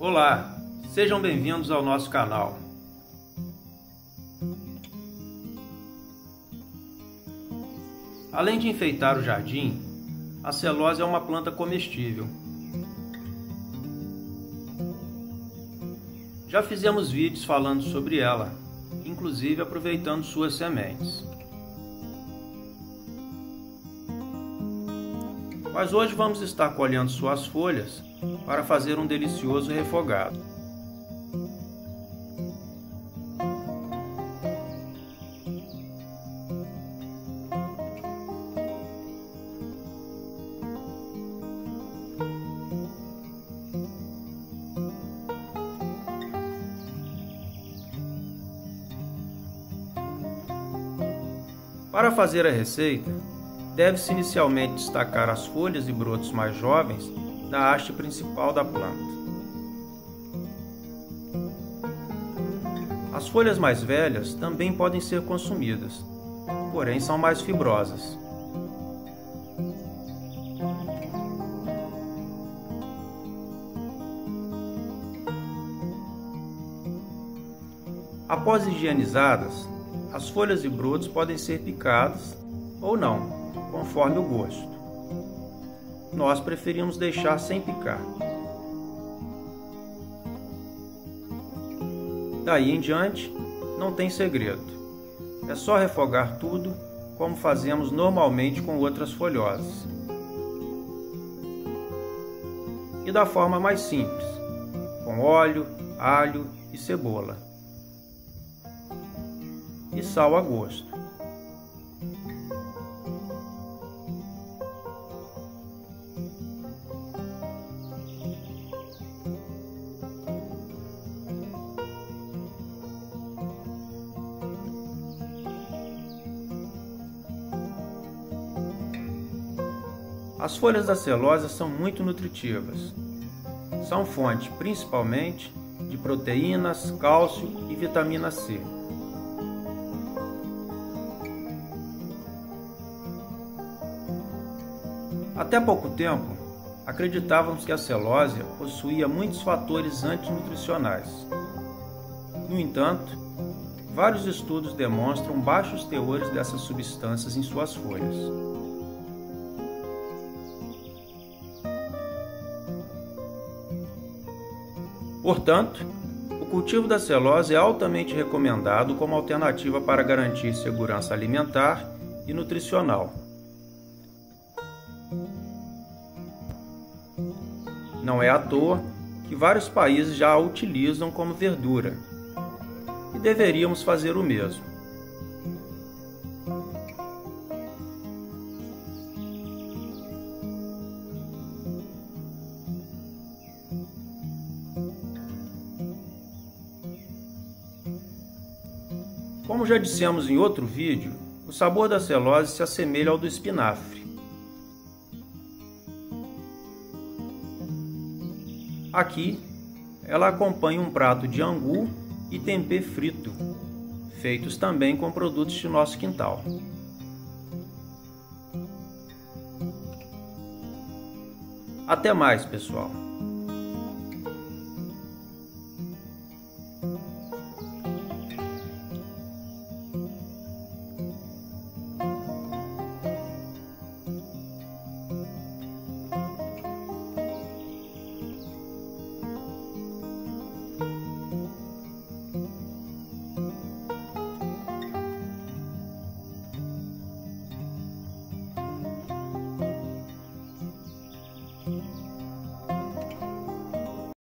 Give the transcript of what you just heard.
Olá, sejam bem-vindos ao nosso canal. Além de enfeitar o jardim, a celose é uma planta comestível. Já fizemos vídeos falando sobre ela, inclusive aproveitando suas sementes. Mas hoje vamos estar colhendo suas folhas para fazer um delicioso refogado. Para fazer a receita, deve-se inicialmente destacar as folhas e brotos mais jovens da haste principal da planta. As folhas mais velhas também podem ser consumidas, porém são mais fibrosas. Após higienizadas, as folhas e brotos podem ser picadas ou não, conforme o gosto. Nós preferimos deixar sem picar. Daí em diante, não tem segredo. É só refogar tudo como fazemos normalmente com outras folhosas. E da forma mais simples, com óleo, alho e cebola e sal a gosto. As folhas da celosa são muito nutritivas. São fonte principalmente de proteínas, cálcio e vitamina C. Até pouco tempo, acreditávamos que a celósia possuía muitos fatores antinutricionais. No entanto, vários estudos demonstram baixos teores dessas substâncias em suas folhas. Portanto, o cultivo da celose é altamente recomendado como alternativa para garantir segurança alimentar e nutricional. Não é à toa que vários países já a utilizam como verdura e deveríamos fazer o mesmo. Como já dissemos em outro vídeo, o sabor da celose se assemelha ao do espinafre. Aqui, ela acompanha um prato de angu e tempê frito, feitos também com produtos de nosso quintal. Até mais, pessoal!